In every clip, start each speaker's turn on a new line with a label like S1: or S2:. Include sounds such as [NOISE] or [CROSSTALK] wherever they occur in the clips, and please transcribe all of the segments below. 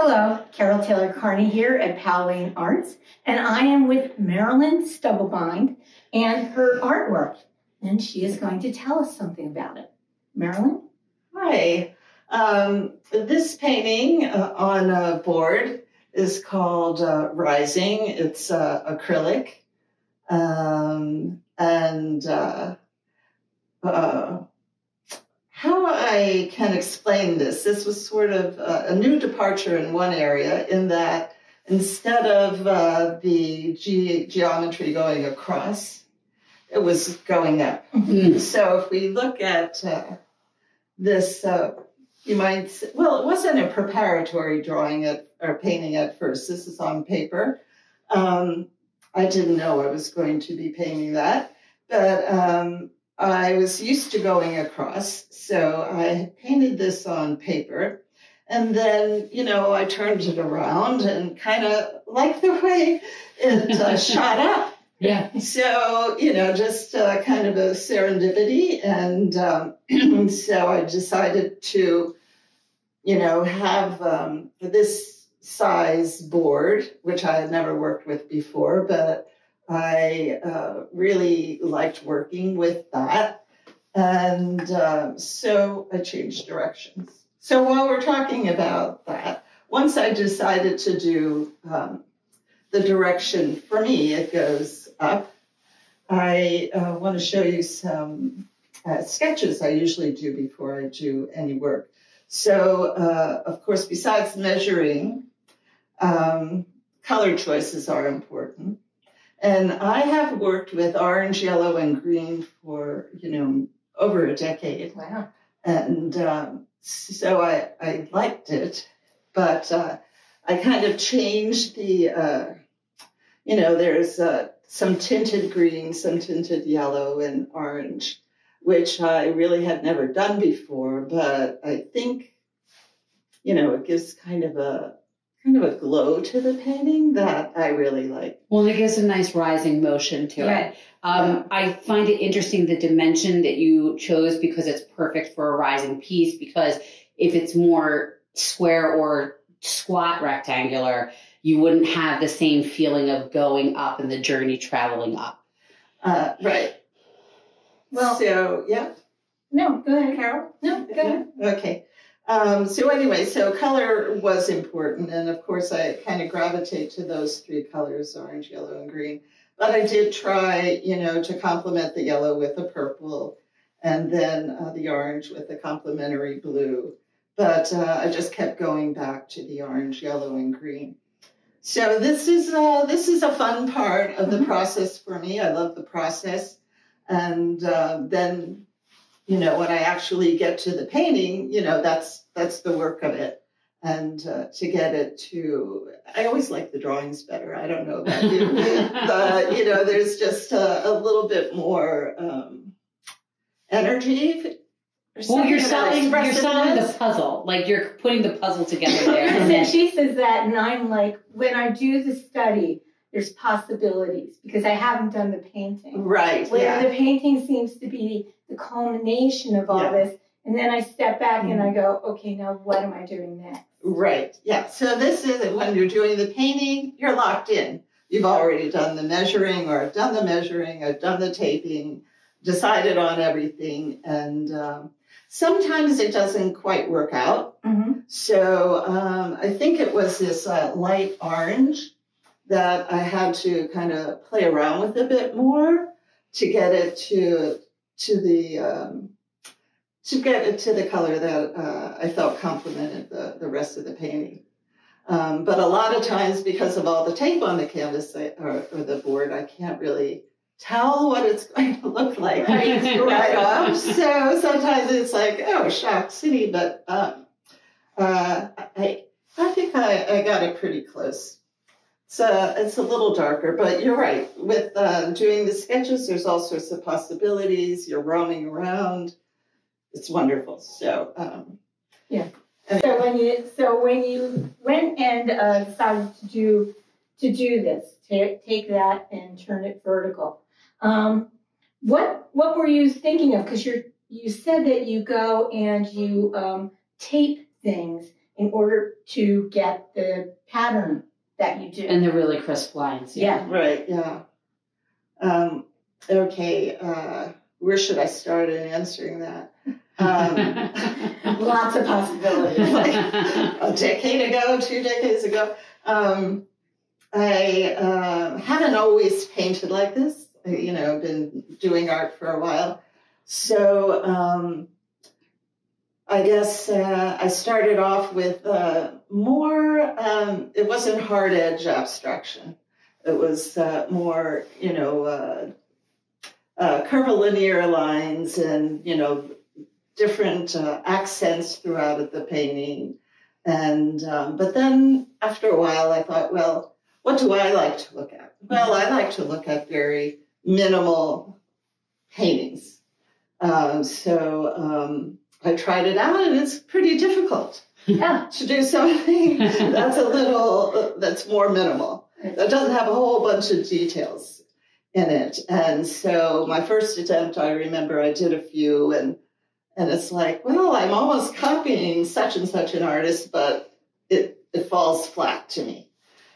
S1: Hello, Carol Taylor Kearney here at Powell Lane Arts, and I am with Marilyn Stubblebine and her artwork, and she is going to tell us something about it. Marilyn?
S2: Hi. Um, this painting uh, on a board is called uh, Rising. It's uh, acrylic. Um, and uh, uh, can explain this, this was sort of uh, a new departure in one area in that instead of uh, the ge- geometry going across, it was going up.
S1: Mm-hmm.
S2: So if we look at uh, this, uh, you might, say, well, it wasn't a preparatory drawing at, or painting at first. This is on paper. Um, I didn't know I was going to be painting that, but um, I was used to going across, so I painted this on paper. And then, you know, I turned it around and kind of like the way it uh, [LAUGHS] shot up.
S3: Yeah.
S2: So, you know, just uh, kind of a serendipity. And um, [CLEARS THROAT] so I decided to, you know, have um, this size board, which I had never worked with before, but I uh, really liked working with that. And um, so I changed directions. So while we're talking about that, once I decided to do um, the direction, for me, it goes up. I uh, want to show you some uh, sketches I usually do before I do any work. So, uh, of course, besides measuring, um, color choices are important. And I have worked with orange, yellow, and green for, you know, over a decade.
S1: Wow.
S2: And um, so I, I liked it, but uh, I kind of changed the, uh, you know, there's uh, some tinted green, some tinted yellow, and orange, which I really had never done before, but I think, you know, it gives kind of a kind of a glow to the painting that I really like.
S3: Well, it gives a nice rising motion to
S1: Right.
S3: it. Um, I find it interesting the dimension that you chose because it's perfect for a rising piece. Because if it's more square or squat rectangular, you wouldn't have the same feeling of going up and the journey traveling up.
S2: Uh, right.
S1: Well,
S2: so yeah.
S1: no, go ahead, Carol. No, go ahead.
S2: Okay. Um, so anyway, so color was important, and of course I kind of gravitate to those three colors: orange, yellow, and green. But I did try, you know, to complement the yellow with the purple, and then uh, the orange with the complementary blue. But uh, I just kept going back to the orange, yellow, and green. So this is uh, this is a fun part of the
S1: Mhm.
S2: process for me. I love the process, and uh, then you know, when I actually get to the painting, you know, that's that's the work of it. And uh, to get it to, I always like the drawings better. I don't know about you, [LAUGHS] but you know, there's just a, a little bit more um, energy.
S3: Well, you're
S2: about
S3: selling, you're selling the puzzle. Like you're putting the puzzle together there. and
S1: And
S3: then-
S1: she says that, and I'm like, when I do the study, there's possibilities because I haven't done the painting.
S2: Right.
S1: Where
S2: Yeah.
S1: the painting seems to be the culmination of all
S2: Yeah.
S1: this, and then I step back and I go, okay, now what am I doing next?
S2: Right. Yeah. So this is when you're doing the painting, you're locked in. You've already done the measuring, or I've done the measuring, I've done the taping, decided on everything, and um, sometimes it doesn't quite work out.
S1: Mm-hmm.
S2: So um, I think it was this uh, light orange that I had to kind of play around with a bit more to get it to to the um, to get it to the color that uh, I felt complemented the, the rest of the painting. Um, but a lot of times, because of all the tape on the canvas I, or, or the board, I can't really tell what it's [LAUGHS] going to look like [LAUGHS]
S1: Right.
S2: right off. So sometimes it's like, oh, shock city, but um, uh, I I think I, I got it pretty close. It's a, it's a little darker, but you're right. With uh, doing the sketches, there's all sorts of possibilities. You're roaming around. It's wonderful. So, um,
S1: Yeah.
S2: and-
S1: So when you so when you went and uh, decided to do to do this, take take that and turn it vertical. Um, what what were you thinking of? Because you you said that you go and you um, tape things in order to get the pattern that you do.
S3: And the really crisp lines.
S1: yeah.
S2: Right, yeah. Um, okay, uh, where should I start in answering that? Um, [LAUGHS]
S1: Lots of possibilities.
S2: Like [LAUGHS] a decade ago, two decades ago. Um, I uh, haven't always painted like this. I, You know, been doing art for a while. So um, I guess uh, I started off with uh, more, um, it wasn't hard edge abstraction. It was uh, more, you know, uh, uh, curvilinear lines and, you know, different uh, accents throughout the painting. And um, but then after a while, I thought, well, what do I like to look at? Well, I like to look at very minimal paintings. Um, so um, I tried it out, and it's pretty difficult
S1: Yeah. [LAUGHS]
S2: to do something [LAUGHS] that's a little that's more minimal. That doesn't have a whole bunch of details in it. And so my first attempt, I remember I did a few, and and it's like, well, I'm almost copying such and such an artist, but it it falls flat to me.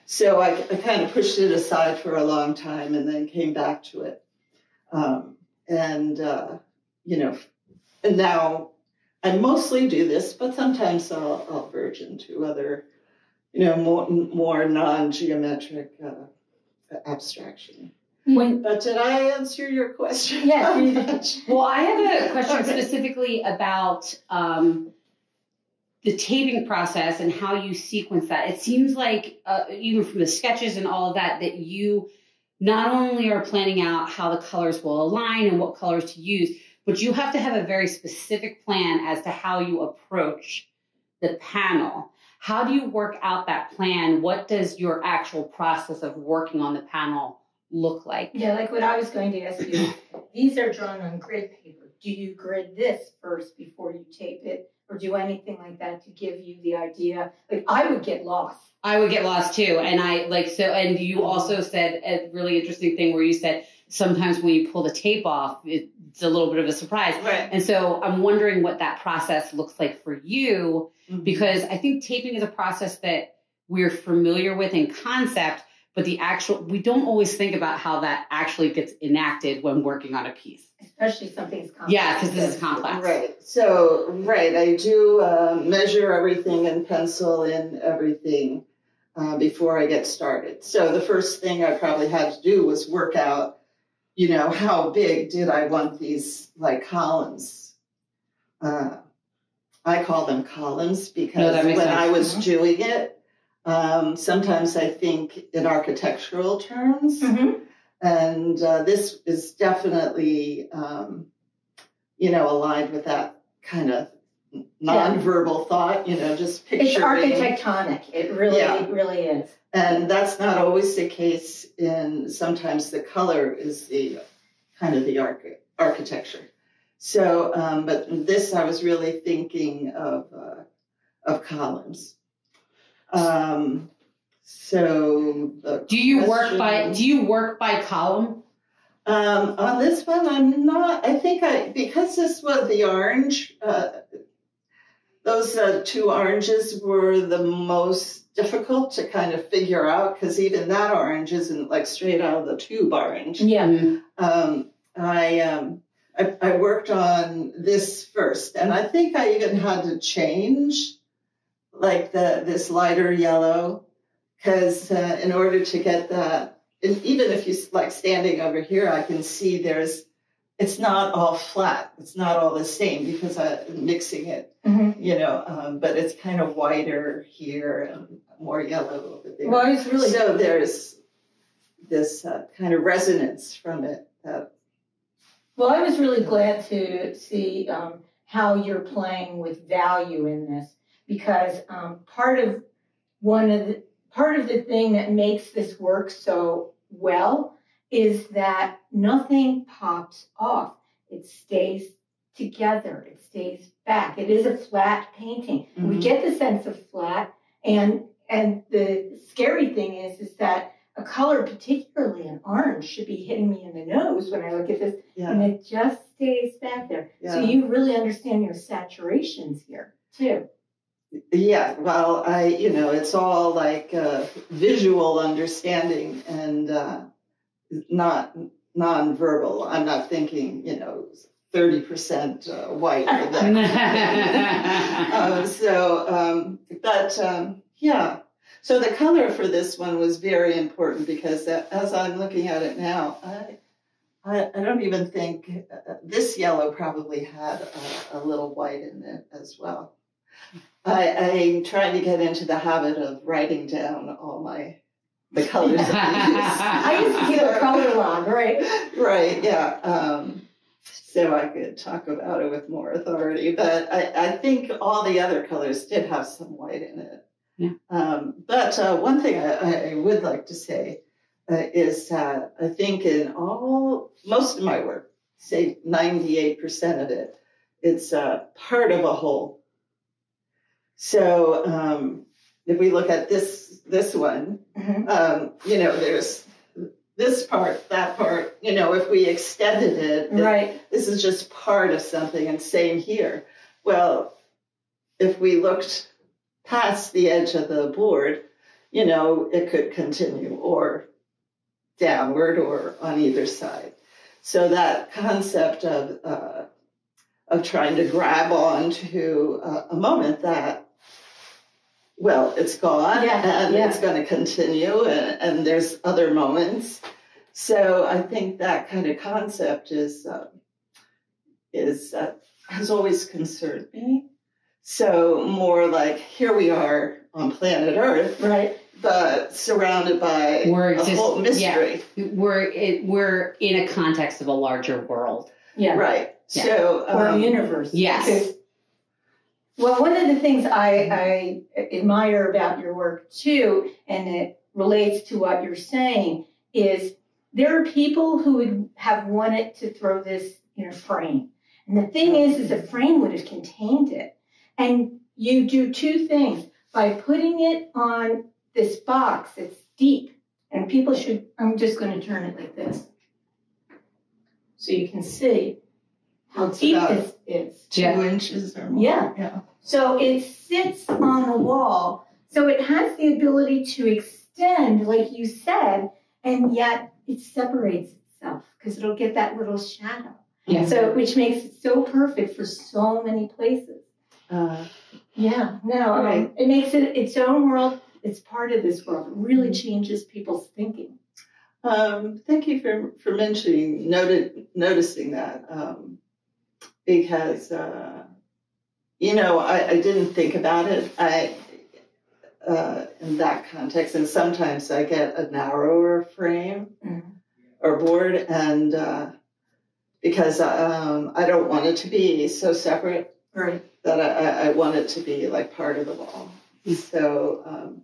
S2: So I, I kind of pushed it aside for a long time, and then came back to it. Um, and uh, you know, and now I mostly do this, but sometimes I'll, I'll verge into other, you know, more more non-geometric uh, abstraction.
S1: When,
S2: But did I answer your question?
S1: Did. [LAUGHS]
S3: Well, I have a question
S2: Okay.
S3: specifically about um, the taping process and how you sequence that. It seems like, uh, even from the sketches and all of that, that you not only are planning out how the colors will align and what colors to use, but you have to have a very specific plan as to how you approach the panel. How do you work out that plan? What does your actual process of working on the panel look like?
S1: yeah, like what I was going to ask you, these are drawn on grid paper. Do you grid this first before you tape it, or do anything like that to give you the idea? Like I would get lost.
S3: I would get lost too. And I like so, and you also said a really interesting thing where you said sometimes when you pull the tape off, it's a little bit of a surprise.
S2: Right.
S3: And so I'm wondering what that process looks like for you because I think taping is a process that we're familiar with in concept, but the actual, we don't always think about how that actually gets enacted when working on a piece.
S1: Especially something as complex.
S3: Yeah, because this is complex.
S2: Right. So, right, I do uh, measure everything and pencil in everything uh, before I get started. So, the first thing I probably had to do was work out, you know, how big did I want these like columns? Uh, I call them columns because
S3: No,
S2: when
S3: makes
S2: I
S3: sense.
S2: was
S1: Mhm.
S2: doing it, um, sometimes I think in architectural terms.
S1: Mhm.
S2: And uh, this is definitely, um, you know, aligned with that kind of nonverbal thought, you know, just picture.
S1: It's
S2: picturing.
S1: architectonic. It really,
S2: Yeah.
S1: it really is.
S2: And that's not always the case in sometimes the color is the kind of the arch- architecture. So, um, but this I was really thinking of, uh, of columns. Um, so
S3: Do you work by, do you work by column?
S2: Um, on this one, I'm not. I think I because this was the orange. Uh, those uh, two oranges were the most difficult to kind of figure out because even that orange isn't like straight out of the tube orange.
S1: Yeah.
S2: Um, I, um, I I worked on this first, and I think I even had to change like the this lighter yellow because uh, in order to get that, and even if you like standing over here, I can see there's it's not all flat. It's not all the same because I'm mixing it,
S1: Mhm.
S2: you know. Um, but it's kind of whiter here and more yellow over there.
S1: Well, it's really
S2: So there's this uh, kind of resonance from it that
S1: Well, I was really glad to see um, how you're playing with value in this because um, part of one of the part of the thing that makes this work so well is that nothing pops off. It stays together. It stays back. It is a flat painting. We
S2: Mhm.
S1: get the sense of flat, and and the scary thing is is that a color, particularly an orange, should be hitting me in the nose when I look at this
S2: yeah
S1: and it just stays back there. So you really understand your saturations here too.
S2: Yeah, well, I, you know, it's all like uh, visual understanding and uh, not non-verbal. I'm not thinking, you know, 30% uh, white. That. [LAUGHS] uh, so, um, but um, yeah, so the color for this one was very important because as I'm looking at it now, I, I, I don't even think uh, this yellow probably had a, a, little white in it as well. I, I'm trying to get into the habit of writing down all my the colors. [LAUGHS]
S1: I used to keep a [LAUGHS] color log, right?
S2: Right, yeah. Um, so I could talk about it with more authority. But I, I think all the other colors did have some white in it.
S3: Yeah.
S2: Um, but uh, one thing I, I, would like to say uh, is that I think in all, most of my work, say 98% of it, it's uh, part of a whole. So um, if we look at this this one, mm-hmm. um, you know, there's this part, that part, you know, if we extended it,
S1: right.
S2: this is just part of something, and same here. Well, if we looked past the edge of the board, you know, it could continue or downward or on either side. So that concept of uh, of trying to grab onto uh, a moment that well, it's gone
S1: yeah,
S2: and
S1: yeah.
S2: it's going to continue, and, and, there's other moments. So I think that kind of concept is uh, is uh, has always concerned me. So more like here we are on planet Earth,
S1: right?
S2: But surrounded by
S3: we're
S2: a
S3: just,
S2: whole mystery.
S3: Yeah, we're it, we're in a context of a larger world.
S1: Yeah,
S2: right.
S3: Yeah.
S2: So
S1: um, or a universe.
S3: Yes.
S1: Well, one of the things I, I admire about your work too, and it relates to what you're saying, is there are people who would have wanted to throw this in a frame. And the thing is, is a frame would have contained it. And you do two things. By putting it on this box, it's deep. And people should, I'm just going to turn it like this. So you can see how deep this is.
S2: two
S3: Yeah.
S2: inches or more.
S1: Yeah.
S2: yeah.
S1: So it sits on the wall. So it has the ability to extend, like you said, and yet it separates itself because it'll get that little shadow.
S3: Yeah.
S1: So which makes it so perfect for so many places.
S2: Uh,
S1: Yeah. No, um,
S2: Right.
S1: it makes it its own world. It's part of this world. It really changes people's thinking.
S2: Um, thank you for, for mentioning, noted, noticing that, um, because, uh, you know, I, I didn't think about it. I, uh, in that context, and sometimes I get a narrower frame
S1: Mhm.
S2: or board, and uh, because um, I don't want it to be so separate
S1: Right.
S2: that I, I- I want it to be like part of the wall. So, um,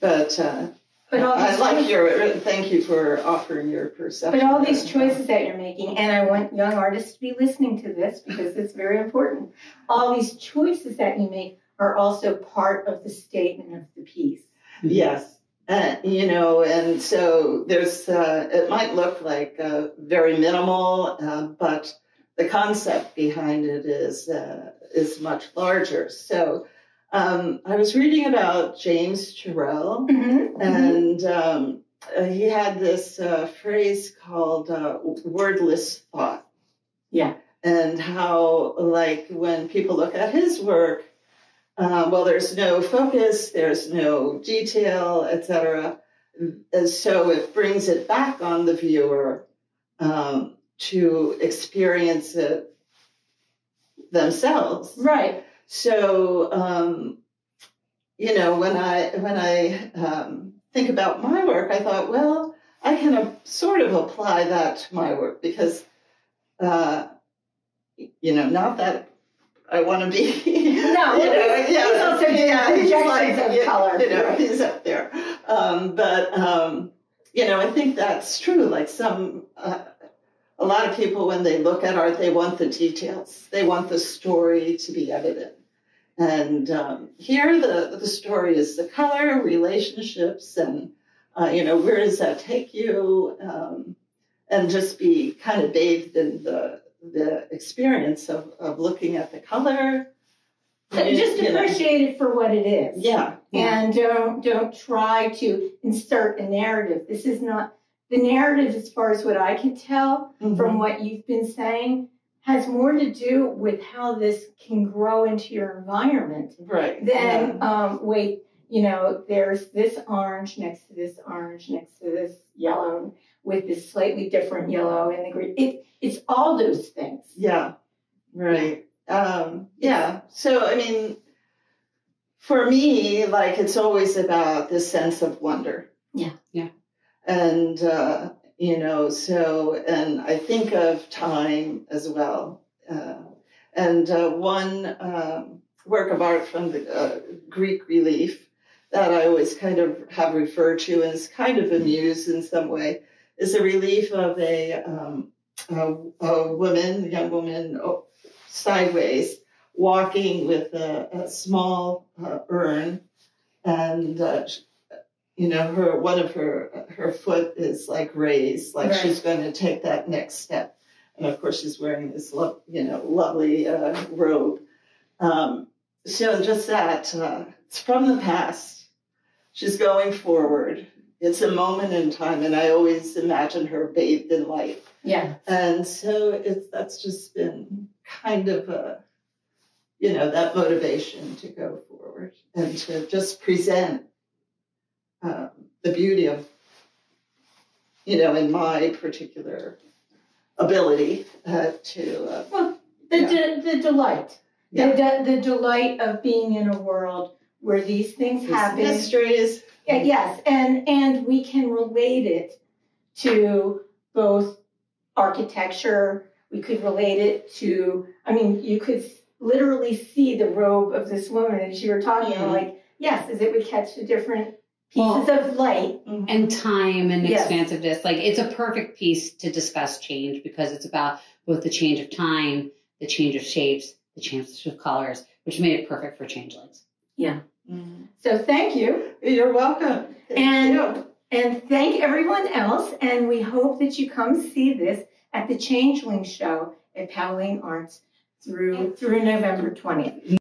S2: but uh,
S1: But all
S2: I like
S1: choices-
S2: your. Thank you for offering your perception.
S1: But all these choices that you're making, and I want young artists to be listening to this because it's very important. All these choices that you make are also part of the statement of the piece.
S2: Yes. Uh, you know, and so there's, uh, it might look like uh, very minimal, uh, but the concept behind it is, uh, is much larger. So um, I was reading about James Turrell,
S1: Mm-hmm.
S2: and um, uh, he had this uh, phrase called uh, wordless thought.
S1: Yeah.
S2: And how, like, when people look at his work, uh, well, there's no focus, there's no detail, etc. And so it brings it back on the viewer um, to experience it themselves.
S1: Right.
S2: So, um, you know, when I when I um, think about my work, I thought, well, I can uh, sort of apply that to my work because, uh, you know, not that I want to be.
S1: No,
S2: you know,
S1: he's
S2: yeah,
S1: also
S2: yeah, he's like,
S1: of
S2: you,
S1: color,
S2: You know,
S1: right.
S2: he's up there. Um, but um, you know, I think that's true. Like some. Uh, a lot of people, when they look at art, they want the details. They want the story to be evident. And um, here, the the story is the color, relationships, and uh, you know where does that take you, um, and just be kind of bathed in the the experience of of looking at the color,
S1: So just
S2: You know.
S1: appreciate it for what it is.
S2: Yeah,
S1: And don't don't try to insert a narrative. This is not the narrative, as far as what I can tell
S2: Mm-hmm.
S1: from what you've been saying, has more to do with how this can grow into your environment
S2: right.
S1: than um, wait. You know, there's this orange next to this orange next to this yellow with this slightly different yellow and the green. It, it's all those things.
S2: Yeah, right. Um, yeah. So, I mean, for me, like, it's always about this sense of wonder.
S1: Yeah.
S3: Yeah.
S2: And, uh, you know, so, and I think of time as well. Uh, and uh, one um, work of art from the uh, Greek relief that I always kind of have referred to as kind of amused in some way is a relief of a, um, a, a woman, a young woman, oh, sideways, walking with a, a small uh, urn, and uh, you know her one of her her foot is like raised, like
S1: Right.
S2: she's going to take that next step, and of course she's wearing this lo- you know lovely uh, robe. Um, so just that uh, it's from the past. She's going forward. It's a moment in time, and I always imagine her bathed in light.
S1: Yeah.
S2: And so it's that's just been kind of a, you know, that motivation to go forward and to just present um, the beauty of, you know, in my particular ability uh, to, uh,
S1: Well, the de- the delight,
S2: Yeah.
S1: the, de- the delight of being in a world where these things
S2: these
S1: happen.
S2: mysteries.
S1: Yeah, yes, and and we can relate it to both architecture. We could relate it to. I mean, you could literally see the robe of this woman as you were talking.
S2: Mhm.
S1: Like, yes, as it would catch the different
S3: Well-
S1: pieces of light.
S3: and time and
S1: Yes.
S3: expansiveness. Like it's a perfect piece to discuss change because it's about both the change of time, the change of shapes, the change of colors, which made it perfect for changelings.
S2: Mhm.
S1: So thank you.
S2: You're welcome. Thank
S1: And-
S2: you.
S1: And thank everyone else. And we hope that you come see this at the Changeling Show at Powell Lane Arts through through November 20th.